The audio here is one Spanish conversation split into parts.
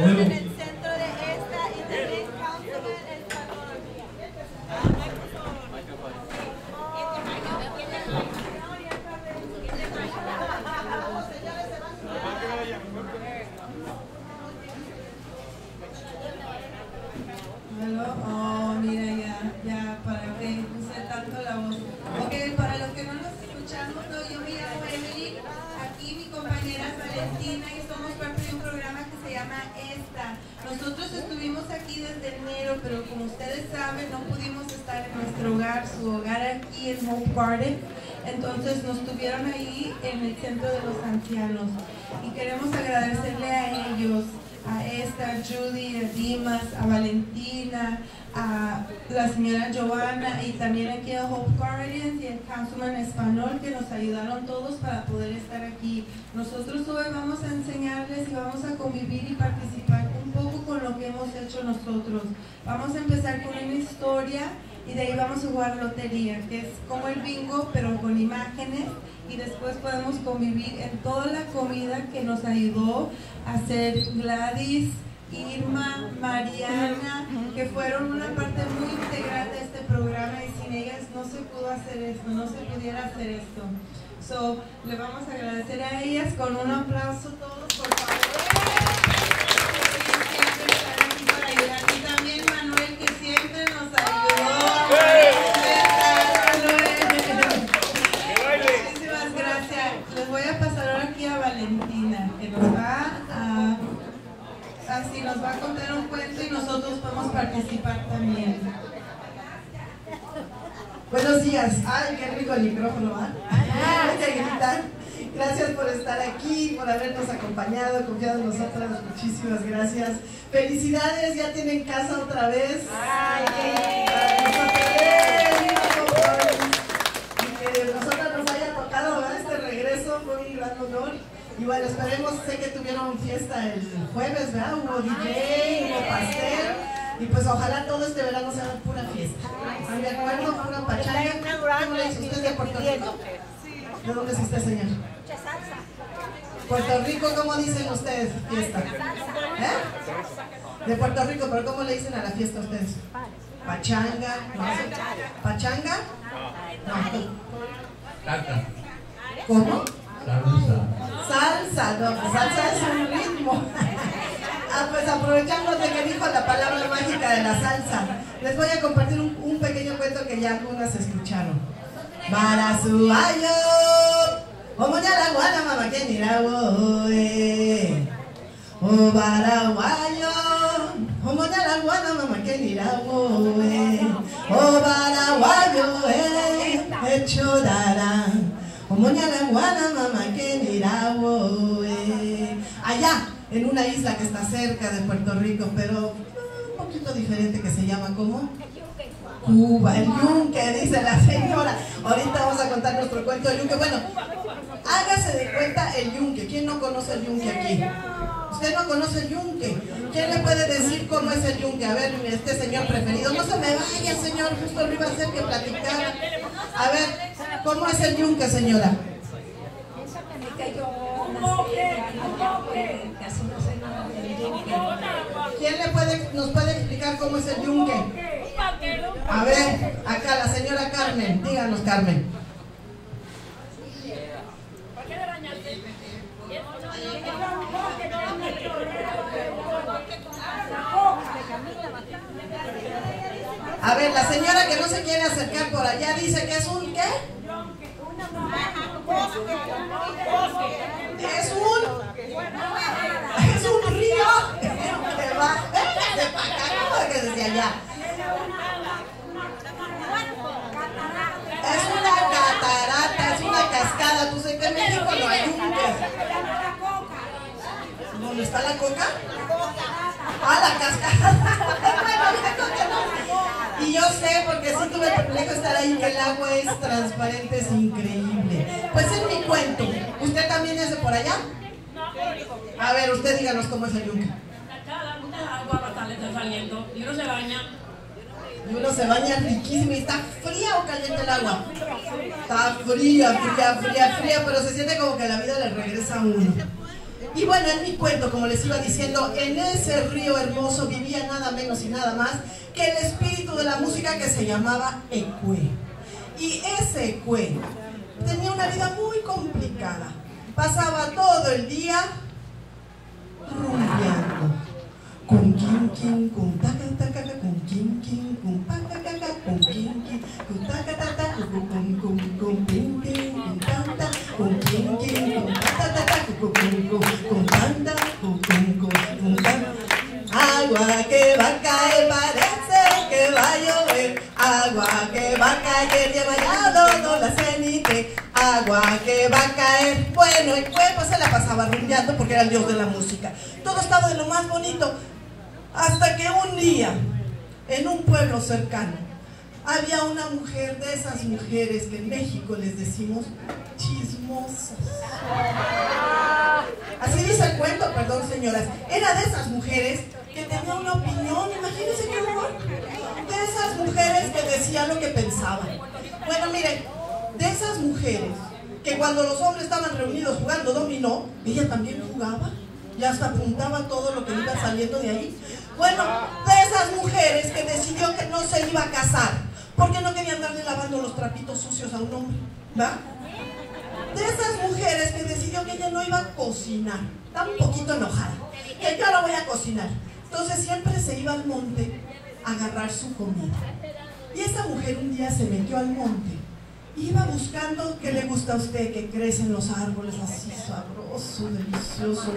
何? A Judy, a Dimas, a Valentina, a la señora Giovanna y también aquí a Hope Guardians y el Councilman Español que nos ayudaron todos para poder estar aquí. Nosotros hoy vamos a enseñarles y vamos a convivir y participar un poco con lo que hemos hecho nosotros. Vamos a empezar con una historia y de ahí vamos a jugar lotería, que es como el bingo pero con imágenes y después podemos convivir en toda la comida que nos ayudó a hacer Gladys, Irma, Mariana, que fueron una parte muy integral de este programa y sin ellas no se pudo hacer esto, no se pudiera hacer esto. So, le vamos a agradecer a ellas con un aplauso todos, por favor. Y también Manuel, que siempre nos ayudó. Buenos días. Ay, qué rico el micrófono, que gritar. Gracias por estar aquí, por habernos acompañado, confiado en nosotras. Muchísimas gracias. Felicidades, ya tienen casa otra vez. Ay, Y que nosotras nos haya tocado ¿verdad? este regreso, fue un gran honor. Y bueno, esperemos, sé que tuvieron fiesta el jueves, ¿verdad? Hubo DJ, hubo pastel. Y pues ojalá todo este verano sea pura fiesta. ¿Están de acuerdo? Pura pachanga. ¿Cómo le dice usted de Puerto Rico? ¿De dónde es usted, señor? Puerto Rico, ¿cómo dicen ustedes fiesta? ¿Eh? De Puerto Rico, pero ¿cómo le dicen a la fiesta ustedes? Pachanga. ¿no? ¿Pachanga? Tata. ¿Cómo? Salsa. Salsa, no, salsa es un ritmo. Ah, pues aprovechando de que dijo la palabra mágica de la salsa, les voy a compartir un, un pequeño cuento que ya algunas escucharon. Para su ayo, como ya la guana mamá que ni la voy. Oh, paraguayo, como ya la guana mamá que ni la voy. Oh, paraguayo, eh, hecho darán. Como ya la guana mamá que ni la voy. Allá, en una isla que está cerca de Puerto Rico, pero un poquito diferente, que se llama ¿cómo? Cuba, el yunque, dice la señora. Ahorita vamos a contar nuestro cuento del yunque. Bueno, hágase de cuenta el yunque. ¿Quién no conoce el yunque aquí? ¿Usted no conoce el yunque? ¿Quién le puede decir cómo es el yunque? A ver, este señor preferido. No se me vaya, señor. Justo lo iba a hacer que platicara. A ver, ¿cómo es el yunque, señora? ¿Quién le puede, nos puede explicar cómo es el yunque? A ver, acá la señora Carmen, díganos Carmen. A ver, la señora que no se quiere acercar por allá dice que es un qué? ¿Dónde está la coca? Ah, la cascada. y yo sé, porque sí tuve el estar ahí, que el agua es transparente, es increíble. Pues es mi cuento. ¿Usted también es de por allá? A ver, usted díganos cómo es el yunque. Acá agua está saliendo y uno se baña. Y uno se baña riquísimo y está fría o caliente el agua. Está fría, fría, fría, fría, pero se siente como que la vida le regresa a uno. Y bueno, en mi cuento, como les iba diciendo, en ese río hermoso vivía nada menos y nada más que el espíritu de la música que se llamaba Ecue. Y ese Ecue tenía una vida muy complicada. Pasaba todo el día rumbeando. Con quin quin, con taca taca, con quin quin, con paca caca, con quin quin, con taca taca, con con con con con con con taca taca, con con con con Agua que va a caer, parece que va a llover. Agua que va a caer, lleva ya todo la cenite. Agua que va a caer. Bueno, y pues se la pasaba rumbeando porque era el dios de la música. Todo estaba de lo más bonito. Hasta que un día, en un pueblo cercano, había una mujer de esas mujeres que en México les decimos chismosas. Así dice el cuento, perdón señoras. Era de esas mujeres que tenía una opinión, imagínense qué horror. De esas mujeres que decían lo que pensaban. Bueno, miren, de esas mujeres que cuando los hombres estaban reunidos jugando dominó, ella también jugaba y hasta apuntaba todo lo que iba saliendo de ahí. Bueno, de esas mujeres que decidió que no se iba a casar porque no querían darle lavando los trapitos sucios a un hombre, ¿va? De esas mujeres que decidió que ella no iba a cocinar, está un poquito enojada, que yo no voy a cocinar. Entonces siempre se iba al monte a agarrar su comida. Y esa mujer un día se metió al monte iba buscando qué le gusta a usted, que crecen los árboles así sabroso, delicioso.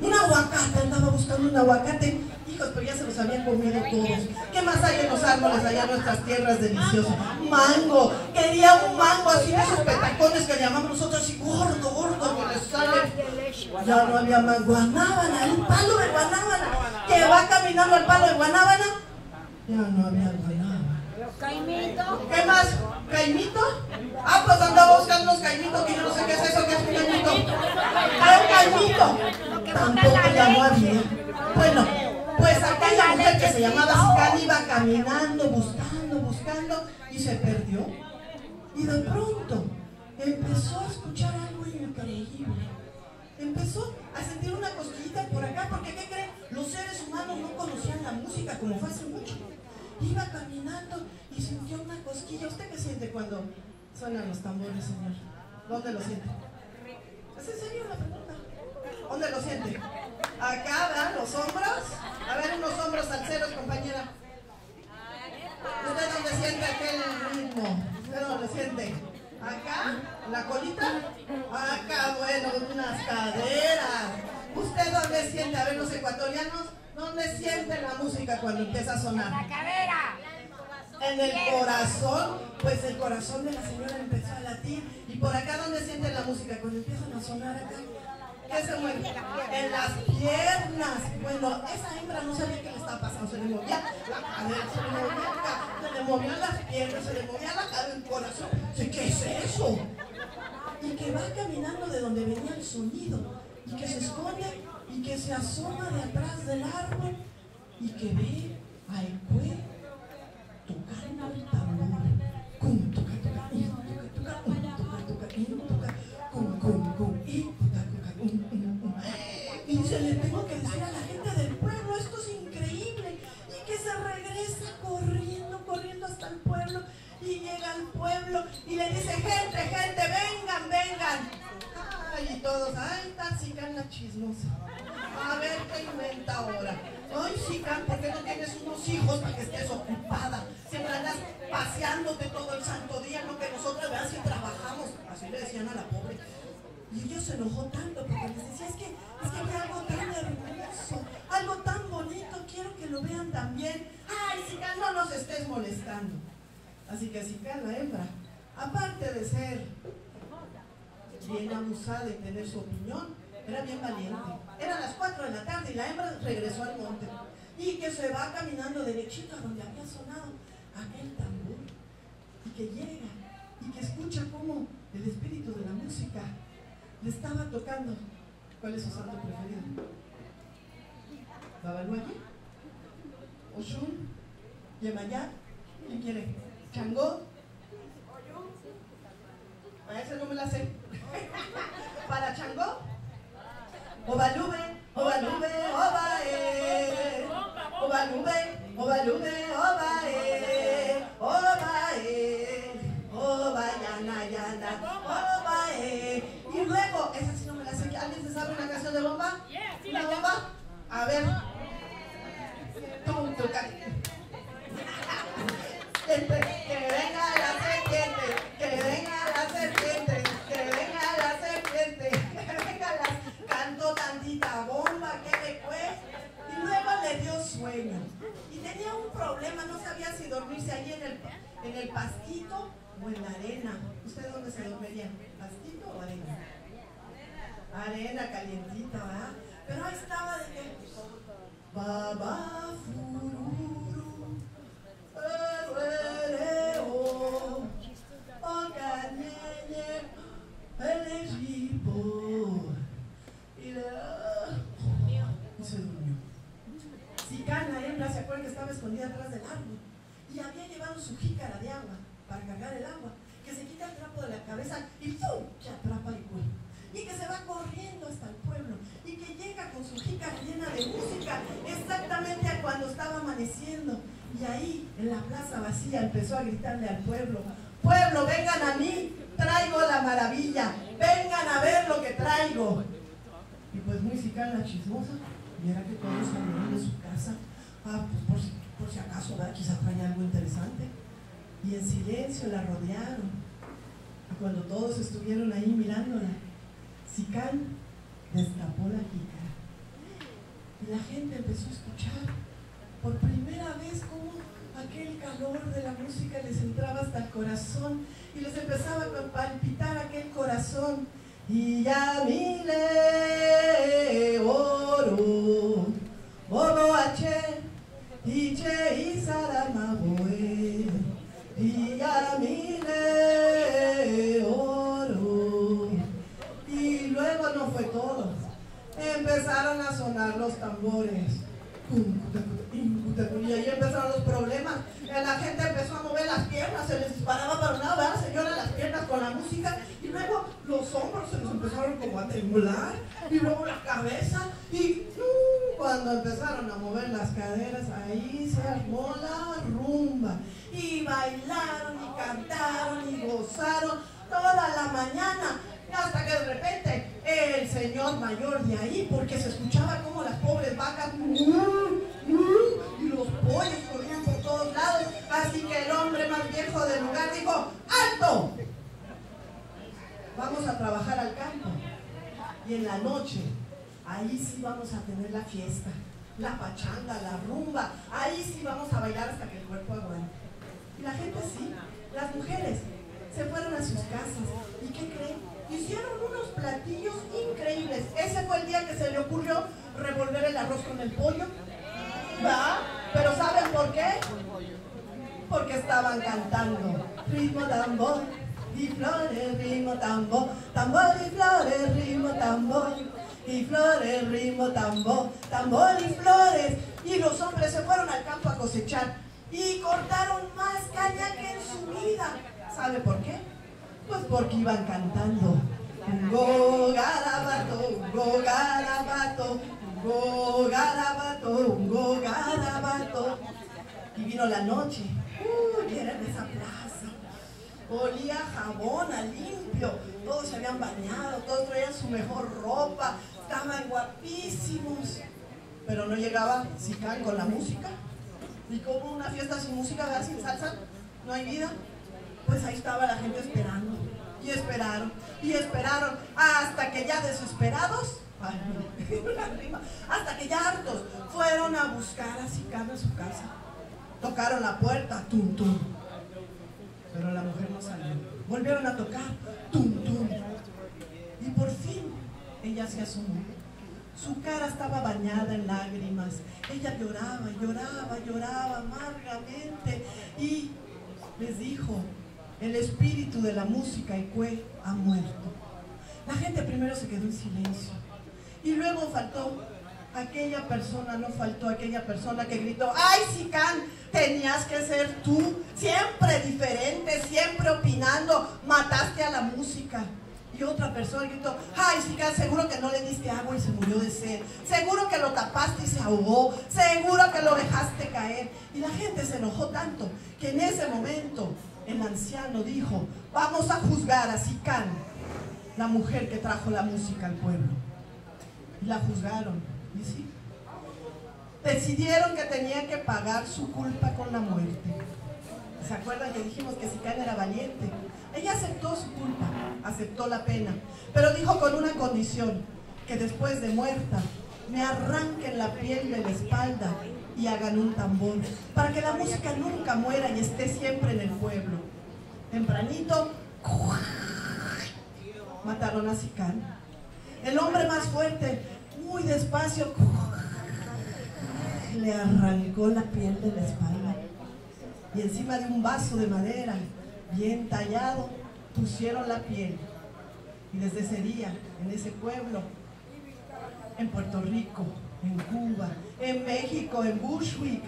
Un aguacate, andaba buscando un aguacate. Hijos, pero ya se los habían comido todos. ¿Qué más hay en los árboles allá en nuestras tierras deliciosas? Mango. Quería un mango así de esos petacones que llamamos nosotros así gordo, gordo, que les sale. Ya no había más guanábana, el palo de guanábana. Que va caminando al palo de guanábana. Ya no había guanábana. Caimito. ¿Qué más? ¿Caimito? Ah, pues andaba buscando unos caimitos que yo no sé qué es eso, qué es un caimito. Ah, un caimito. Tampoco ya no había. Bueno, pues aquella mujer que se llamaba Sicani iba caminando, buscando, buscando y se perdió. Y de pronto empezó a escuchar algo increíble. Empezó a sentir una cosquillita por acá, porque ¿qué creen? Los seres humanos no conocían la música como fue hace mucho. Iba caminando y sintió una cosquilla. ¿Usted qué siente cuando suenan los tambores, señor? ¿Dónde lo siente? ¿Es en serio la pregunta? ¿Dónde lo siente? Acá, ¿verdad? ¿Los hombros? A ver, unos hombros salseros, compañera. ¿Usted dónde siente aquel ritmo? ¿Usted dónde siente? ¿Acá? ¿La colita? Acá, bueno, unas caderas. ¿Usted dónde siente? A ver, los ecuatorianos, ¿dónde sienten la música cuando empieza a sonar? La cadera. En el corazón, pues el corazón de la señora empezó a latir. Y por acá, ¿dónde sienten la música? Cuando empiezan a sonar acá. ¿Qué se mueve? En las piernas. Bueno, esa hembra no sabía qué le estaba pasando. Se le movía la cadera, se le movía acá, se le movían las piernas, se le movía la cadera, el corazón. ¿Qué es eso? Y que va caminando de donde venía el sonido. Y que se esconde y que se asoma de atrás del árbol y que ve a Ecue vengan. Ay, y todos, ay, la chismosa. A ver qué inventa ahora. Ay, Sican, ¿por qué no tienes unos hijos para que estés ocupada? Siempre andas paseándote todo el santo día, no que nosotros vean si trabajamos. Así le decían a la pobre. Y ella se enojó tanto porque les decía, es que, es que hay algo tan hermoso, algo tan bonito, quiero que lo vean también. Ay, Sican, no nos estés molestando. Así que Sican, la hembra, aparte de ser bien abusada y tener su opinión, era bien valiente. Eran las 4 de la tarde y la hembra regresó al monte. Y que se va caminando derechito a donde había sonado aquel tambor. Y que llega y que escucha cómo el espíritu de la música le estaba tocando. ¿Cuál es su santo preferido? ¿Babaluaye? ¿Oshun? ¿Yemayá? ¿Quién quiere? ¿Changó? A ese no me la sé. ¿Para Changó? Obalube, obalube, obae. Obalube, obalube, obae. Obae. La se acuerdan que estaba escondida atrás del árbol y había llevado su jícara de agua para cargar el agua, que se quita el trapo de la cabeza y ¡pum! que atrapa el cuello. Y que se va corriendo hasta el pueblo y que llega con su jícara llena de música exactamente a cuando estaba amaneciendo. Y ahí, en la plaza vacía, empezó a gritarle al pueblo, pueblo, vengan a mí, traigo la maravilla, vengan a ver lo que traigo. Y pues muy sicana chismosa, viera que todos salieron de su casa, ah, pues por si, acaso, ¿verdad? quizá traía algo interesante. Y en silencio la rodearon. Y cuando todos estuvieron ahí mirándola, Sicán destapó la jícara. Y la gente empezó a escuchar por primera vez cómo aquel calor de la música les entraba hasta el corazón y les empezaba a palpitar aquel corazón. Y ya mile los tambores. Y ahí empezaron los problemas. La gente empezó a mover las piernas, se les disparaba para un lado, ¿verdad, señora? Las piernas con la música. Y luego los hombros se les empezaron como a temblar. Y luego la cabeza. Y uh, cuando empezaron a mover las caderas, ahí se armó la rumba. Y bailaron y cantaron y gozaron toda la mañana. Hasta que de repente el señor mayor de ahí, porque se escuchaba en la noche, ahí sí vamos a tener la fiesta, la pachanga, la rumba. Ahí sí vamos a bailar hasta que el cuerpo aguante. Y la gente sí, las mujeres se fueron a sus casas. ¿Y qué creen? Hicieron unos platillos increíbles. Ese fue el día que se le ocurrió revolver el arroz con el pollo. ¿Va? Pero ¿saben por qué? Porque estaban cantando. Ritmo tambor y flores, ritmo tambor, tambor y flores, ritmo tambor. Y flores, ritmo tambor, tambor y flores. Y los hombres se fueron al campo a cosechar y cortaron más caña que en su vida. ¿Sabe por qué? Pues porque iban cantando. Go garabato, go garabato, go garabato, go garabato. Y vino la noche. Era en esa. Olía jabón, a limpio. Todos se habían bañado, todos traían su mejor ropa. Estaban guapísimos. Pero no llegaba Sicán con la música. ¿Y como una fiesta sin música, ¿verdad? Sin salsa? ¿No hay vida? Pues ahí estaba la gente esperando. Y esperaron, y esperaron, hasta que ya desesperados, hasta que ya hartos, fueron a buscar a Sicán a su casa. Tocaron la puerta, tum, tum. Pero la mujer no salió. Volvieron a tocar, tum, tum. Y por fin ella se asomó. Su cara estaba bañada en lágrimas. Ella lloraba, lloraba, lloraba amargamente y les dijo, el espíritu de la música Ecue ha muerto. La gente primero se quedó en silencio y luego faltó aquella persona, no faltó aquella persona que gritó, ¡ay, Sican! Tenías que ser tú, siempre diferente, siempre opinando, mataste a la música. Y otra persona gritó, ay, Sican, seguro que no le diste agua y se murió de sed. Seguro que lo tapaste y se ahogó. Seguro que lo dejaste caer. Y la gente se enojó tanto que en ese momento el anciano dijo, vamos a juzgar a Sican, la mujer que trajo la música al pueblo. Y la juzgaron. Y sí, decidieron que tenían que pagar su culpa con la muerte. ¿Se acuerdan que dijimos que Sican era valiente? Ella aceptó su culpa, aceptó la pena, pero dijo con una condición, que después de muerta me arranquen la piel de la espalda y hagan un tambor, para que la música nunca muera y esté siempre en el pueblo. Tempranito, mataron a Sican. El hombre más fuerte, muy despacio, le arrancó la piel de la espalda. Y encima de un vaso de madera, bien tallado, pusieron la piel. Y desde ese día, en ese pueblo, en Puerto Rico, en Cuba, en México, en Bushwick,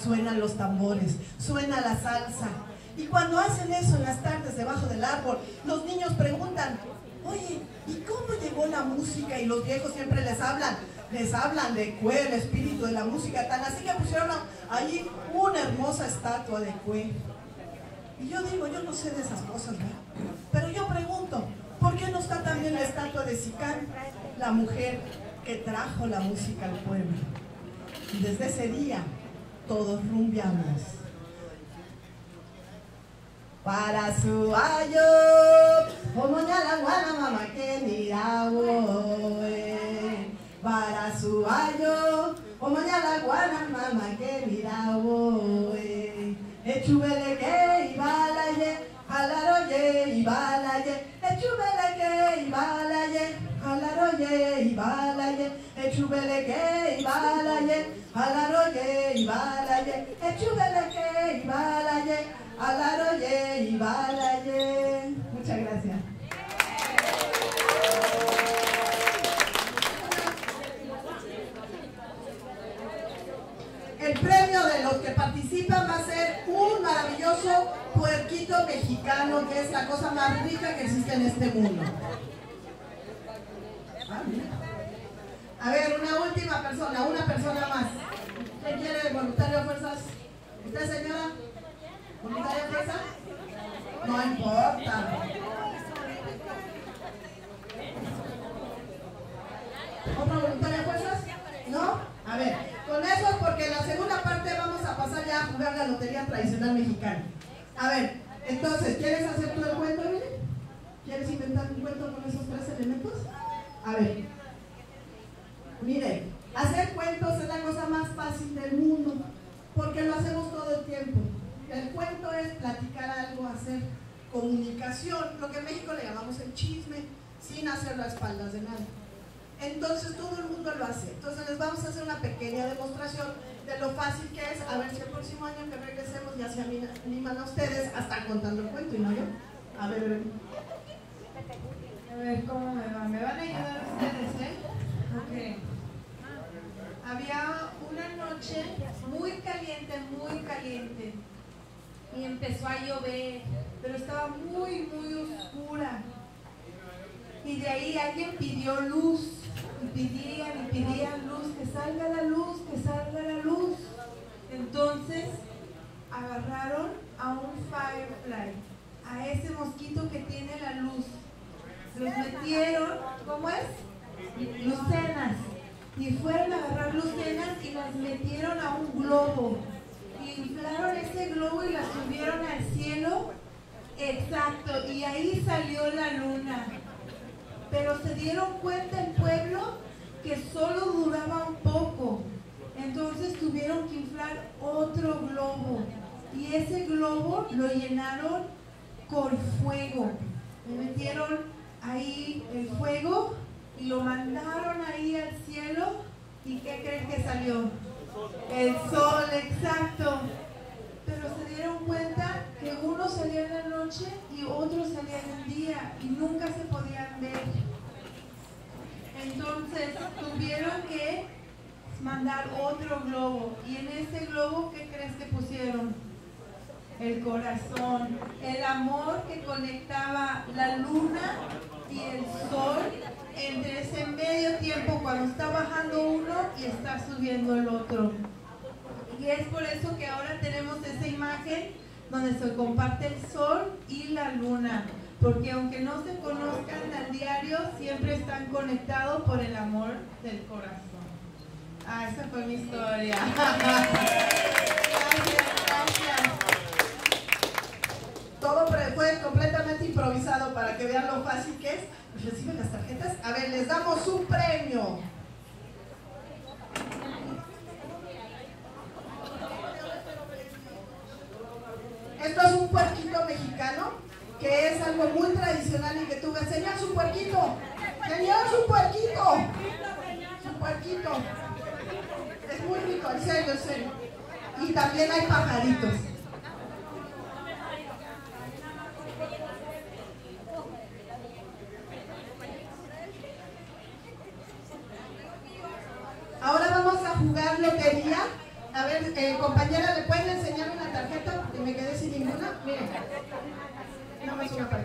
suenan los tambores, suena la salsa. Y cuando hacen eso en las tardes debajo del árbol, los niños preguntan, oye, ¿y cómo llegó la música? Y los viejos siempre les hablan, les hablan de Cue, el espíritu de la música tan así que pusieron allí una hermosa estatua de Cue. Y yo digo, yo no sé de esas cosas, ¿verdad? Pero yo pregunto, ¿por qué no está también la estatua de Sicán, la mujer que trajo la música al pueblo? Y desde ese día, todos rumbiamos. Para su ayo, como ya la guana mamá que mira Para su ayo, como ya la guana mamá que mira Echubele que ibalaye, alaroye ibalaye, echubele que ibalaye, alaroye ibalaye, echubele que ibalaye, alaroye ibalaye, echubele que ibalaye, alaroye ibalaye. Puerquito mexicano, que es la cosa más rica que existe en este mundo. Ah, a ver, una última persona, una persona más. ¿Quién quiere voluntario de fuerzas? ¿Usted, señora? ¿Voluntario de fuerzas? No importa. ¿Otro voluntario de fuerzas? ¿No? A ver, con eso es porque en la segunda parte vamos a pasar ya a jugar la lotería tradicional mexicana. A ver, entonces, ¿quieres hacer tú el cuento, Emily? ¿Quieres inventar un cuento con esos tres elementos? A ver. Miren, hacer cuentos es la cosa más fácil del mundo, porque lo hacemos todo el tiempo. El cuento es platicar algo, hacer comunicación, lo que en México le llamamos el chisme, sin hacer las espaldas de nadie. Entonces todo el mundo lo hace. Entonces les vamos a hacer una pequeña demostración de lo fácil que es. A ver si el próximo año que regresemos ya se animan a ustedes a estar contando el cuento y no yo. A ver, a ver. A ver cómo me va. Me van a ayudar ustedes, ¿eh? Ok. Había una noche muy caliente, muy caliente. Y empezó a llover, pero estaba muy, muy oscura. Y de ahí alguien pidió luz y pedían y pedían luz, que salga la luz, que salga la luz. Entonces agarraron a un firefly, a ese mosquito que tiene la luz. Los metieron, ¿cómo es? Lucenas. Y fueron a agarrar lucenas y las metieron a un globo. Inflaron ese globo y las subieron al cielo. Exacto. Y ahí salió la luna pero se dieron cuenta el pueblo que solo duraba un poco. Entonces tuvieron que inflar otro globo y ese globo lo llenaron con fuego. Le metieron ahí el fuego y lo mandaron ahí al cielo. ¿Y qué creen que salió? El sol, exacto. Pero se dieron cuenta que uno salía en la noche y otro salía en el día y nunca se podían ver. Entonces tuvieron que mandar otro globo. Y en ese globo, ¿qué crees que pusieron? El corazón, el amor que conectaba la luna y el sol entre ese medio tiempo cuando está bajando uno y está subiendo el otro. Y es por eso que ahora tenemos esa imagen donde se comparte el sol y la luna. Porque aunque no se conozcan al diario, siempre están conectados por el amor del corazón. Ah, esa fue mi historia. gracias, gracias. Todo fue completamente improvisado para que vean lo fácil que es. Reciben las tarjetas. A ver, les damos un premio. Esto es un puerquito mexicano que es algo muy tradicional y que tú ves. Señor, su puerquito. Señor, su puerquito. Su puerquito. Es muy rico, en serio, en serio. Y también hay pajaritos. Ahora vamos a jugar lotería. A ver, eh, compañera, ¿le pueden enseñar una tarjeta? Que me quedé sin ninguna. Miren. No me una para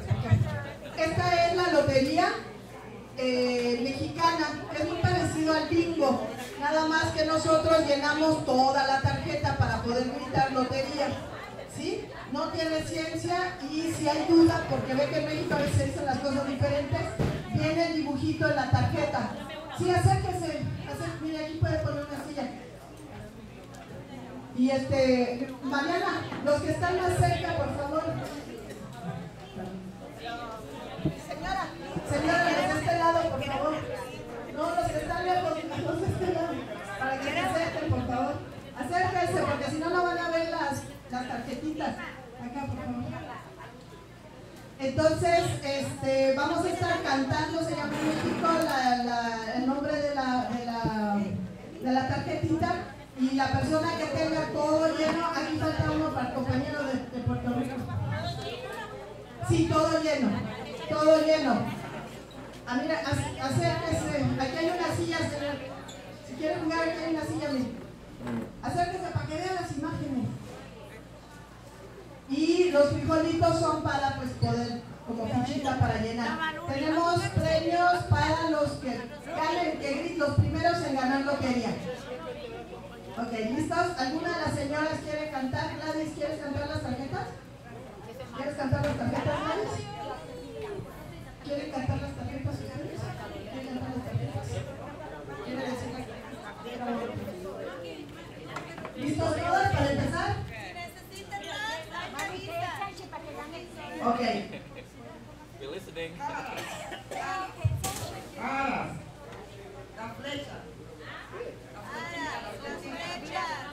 Esta es la lotería eh, mexicana. Es muy parecido al bingo. Nada más que nosotros llenamos toda la tarjeta para poder gritar lotería. ¿Sí? No tiene ciencia y si hay duda, porque ve que en México a se dicen las cosas diferentes, viene el dibujito en la tarjeta. Sí, acérquese. acérquese. Mire, aquí puede poner una silla. Y este, Mariana, los que están más cerca, por favor. Señora, Señora, los de este lado, por favor. No, los que están lejos, los de este lado. Para que se acerquen, por favor. Acérquense, porque si no, no van a ver las, las tarjetitas. Acá, por favor. Entonces, este, vamos a estar cantando, se llama en México la- el nombre de la, de, la, de la tarjetita. Y la persona que tenga todo lleno, aquí falta uno para el compañero de, Puerto Rico. Sí, todo lleno, todo lleno. Ah, mira, ac- acérquese. Aquí hay una silla, señor. Si quiere jugar, aquí hay una silla. Acérquese para que vean las imágenes. Y los frijolitos son para pues poder, como fichita para llenar. Tenemos premios para los que ganen, que griten los primeros en ganar lotería. Ok, ¿listos? ¿Alguna de las señoras quiere cantar? Gladys, ¿quieres cantar las tarjetas? ¿Quieres cantar las tarjetas, Gladys? ¿Quieren cantar las tarjetas ustedes? ¿Quieren cantar las tarjetas? ¿Quieren decir? ¿Listos empezar? Ok. You're listening. Ahora, las flechas.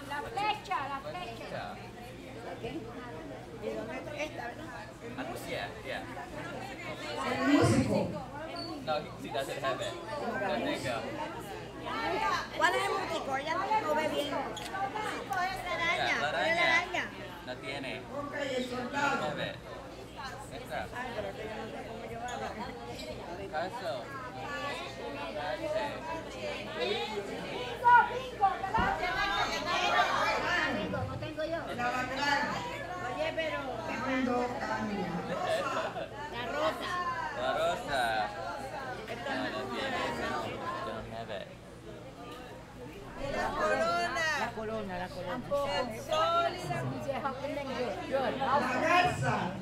La flecha, la flecha. Uh, yeah, yeah. El músico. No, he doesn't have it. There you go. ¿Cuál es el músico? Ella no ve bien. La araña. La. La rosa. No, tiene. La corona. La corona, la corona. El sol y la La garza. Garza.